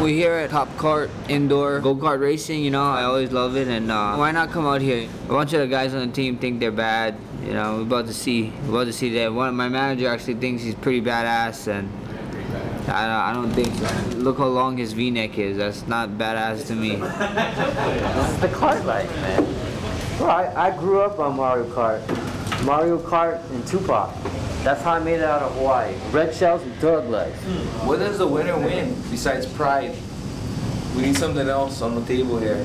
We here at Top Kart Indoor Go-Kart Racing, you know, I always love it and uh, why not come out here? A bunch of the guys on the team think they're bad, you know, we're about to see, we're about to see that. One, my manager actually thinks he's pretty badass and I, I don't think so. Look how long his V-neck is, that's not badass to me. This is the kart life, man. Bro, I, I grew up on Mario Kart. Mario Kart and Tupac. That's how I made it out of Hawaii. Red shells and thug life. Hmm. What does the winner win besides pride? We need something else on the table here.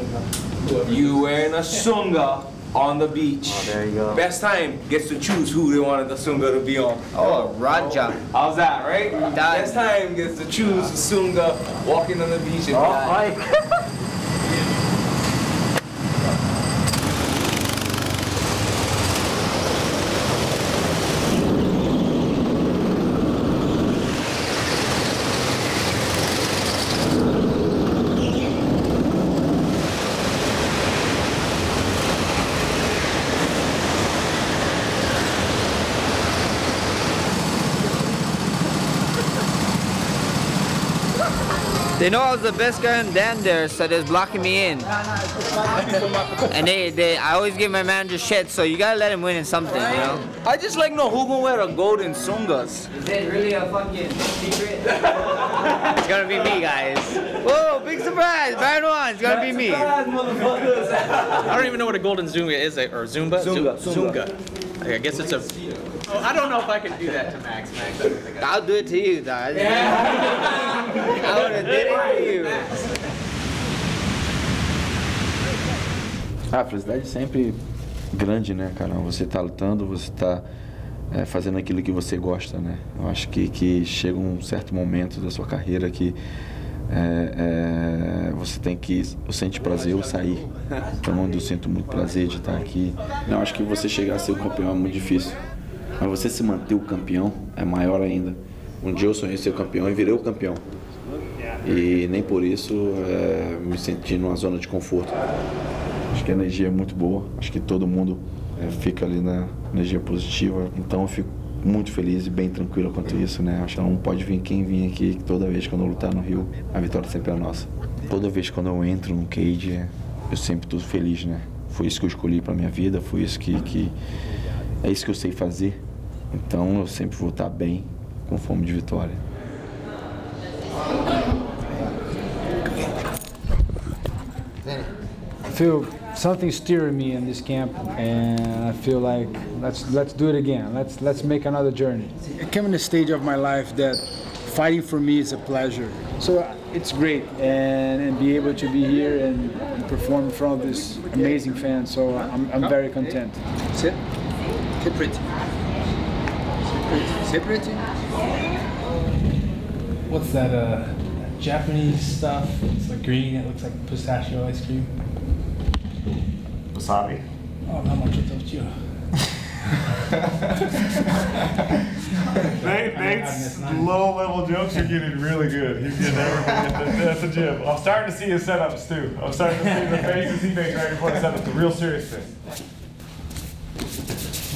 You wearing a sunga on the beach. Oh, there you go. Best time gets to choose who they wanted the sunga to be on. Oh, Raja. How's that, right? Done. Best time gets to choose sunga walking on the beach. And Oh, They know I was the best guy in Dan there, so they're blocking me in. And they, they, I always give my manager shit, so you gotta let him win in something, you know? I just like know who gonna wear a golden sungas. Is it really a fucking secret? it's gonna be me, guys. Whoa, big surprise! Brian one, it's gonna be me. I don't even know what a golden Zunga is, eh, or Zumba? Zunga, Zu- Zunga. I guess it's a. I don't know if I can do that to Max. Max, I don't think I- I'll do it to you, dog. I would've did it to you. Ah, a felicidade é sempre grande, né, cara? Você tá lutando, você tá é, fazendo aquilo que você gosta, né? Eu acho que, que chega um certo momento da sua carreira que é, é, você tem que eu sente prazer eu sair. Então, eu sinto muito prazer de estar aqui. Eu acho que você chegar a ser o campeão é muito difícil. Mas você se manter o campeão é maior ainda. Um dia eu sonhei ser campeão e virei o campeão. E nem por isso é, me senti numa zona de conforto. Acho que a energia é muito boa. Acho que todo mundo é, fica ali na energia positiva. Então eu fico muito feliz e bem tranquilo quanto isso, né? Acho que não pode vir quem vir aqui que toda vez quando eu lutar no Rio, a vitória sempre é nossa. Toda vez quando eu entro no cage, eu sempre tô feliz, né? Foi isso que eu escolhi para minha vida, foi isso que, que é isso que eu sei fazer. Então eu sempre vou estar bem, com fome de vitória. I feel something steering me in this camp, and I feel like let's let's do it again. Let's let's make another journey. I came in a stage of my life that fighting for me is a pleasure. So it's great, and, and be able to be here and, and perform in front of this amazing fans. So I'm, I'm very content. Sit. Sit pretty. Sit pretty. What's that, uh, Japanese stuff? It's like green, it looks like pistachio ice cream. Wasabi. Oh, not much of you. Nate, Nate's low level jokes are getting really good. He's getting everybody at the, at the gym. I'm starting to see his setups too. I'm starting to see the faces he makes right before the setup. The real serious thing.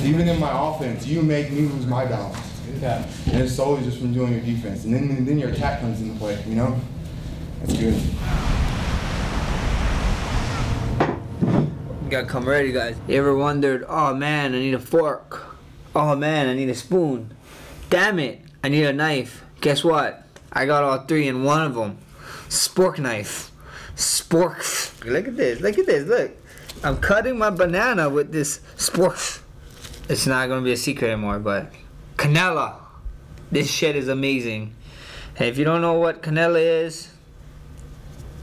Even in my offense, you make me lose my balance. Yeah. And it's solely just from doing your defense. And then, then your attack comes into play, you know? That's good. You gotta come ready, guys. You ever wondered, oh man, I need a fork. Oh man, I need a spoon. Damn it, I need a knife. Guess what? I got all three in one of them. Spork knife. Spork. Look at this, look at this, look. I'm cutting my banana with this spork. It's not gonna be a secret anymore, but canela. This shit is amazing. If you don't know what canela is,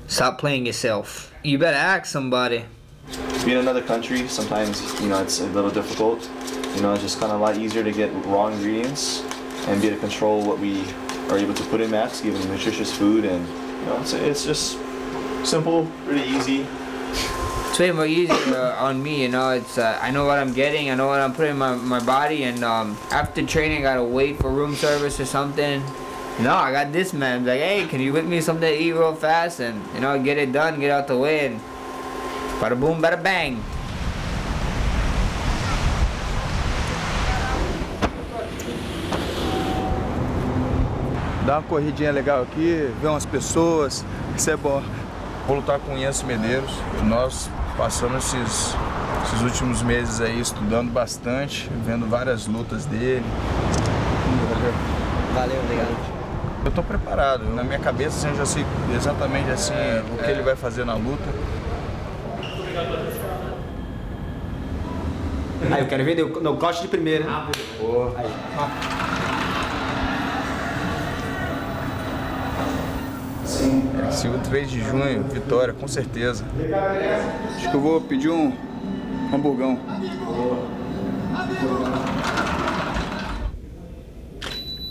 stop playing yourself. You better ask somebody. being in another country, sometimes you know it's a little difficult. You know, it's just kind of a lot easier to get raw ingredients and be able to control what we are able to put in Max, them nutritious food, and you know, it's, it's just simple, really easy. It's way more easier on me, you know. It's uh, I know what I'm getting, I know what I'm putting in my, my body, and um, after training, I gotta wait for room service or something. No, I got this man. Like, hey, can you whip me something to eat real fast, and you know, get it done, get out the way, and bada boom, bada bang. dar uma corridinha legal aqui, ver umas pessoas, Isso é bom. Vou lutar com o Yancy Medeiros. Nós passamos esses, esses últimos meses aí estudando bastante, vendo várias lutas dele. Valeu, obrigado. Eu tô preparado. Na minha cabeça assim, eu já sei exatamente assim o que ele vai fazer na luta. Aí, eu quero ver no nocaute de primeira. Aí. Sigo 3 de junho, vitória, com certeza. Acho que eu vou pedir um hamburgão.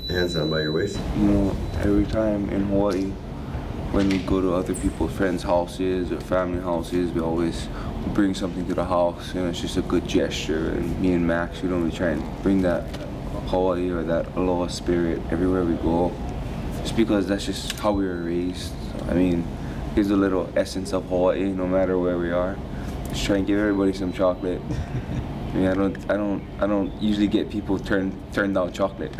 Hands down by your waist. You know, every time in Hawaii, when we go to other people's friends' houses or family houses, we always bring something to the house. You know, it's just a good gesture. And me and Max, we normally try and bring that Hawaii or that aloha spirit everywhere we go. Just because that's just how we were raised. I mean, here's a little essence of Hawaii, no matter where we are. Just try and give everybody some chocolate. I mean, I don't, I don't, I don't usually get people turn turn down chocolate.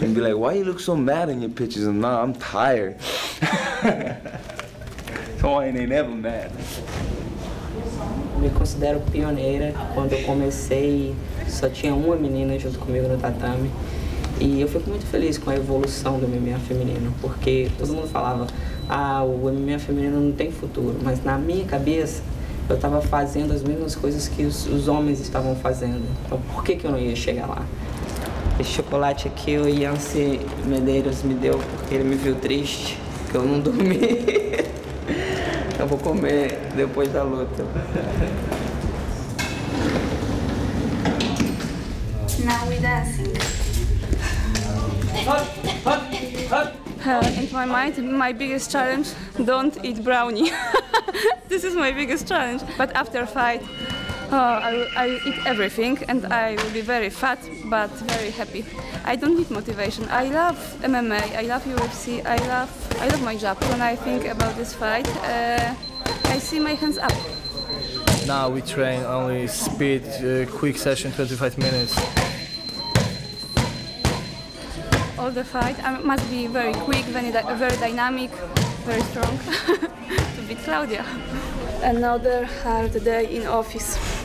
and be like, why you look so mad in your pictures? And nah, I'm tired. Hawaiian ain't never mad. Me considero pioneira. Quando eu comecei, só tinha uma menina junto comigo no tatame. E eu fico muito feliz com a evolução do MMA feminino, porque todo mundo falava, ah, o MMA feminino não tem futuro, mas na minha cabeça eu estava fazendo as mesmas coisas que os, os, homens estavam fazendo. Então por que, que eu não ia chegar lá? Esse chocolate aqui o Yancy Medeiros me deu porque ele me viu triste, que eu não dormi. eu vou comer depois da luta. Now we dancing. Uh, in my mind, my biggest challenge, don't eat brownie. this is my biggest challenge. But after fight, uh, I, I eat everything and I will be very fat but very happy. I don't need motivation. I love MMA, I love UFC, I love, I love my job. When I think about this fight, uh, I see my hands up. Now we train only speed, uh, quick session, 25 minutes. All the fight. I must be very quick, very, very dynamic, very strong to beat Claudia. Another hard day in office.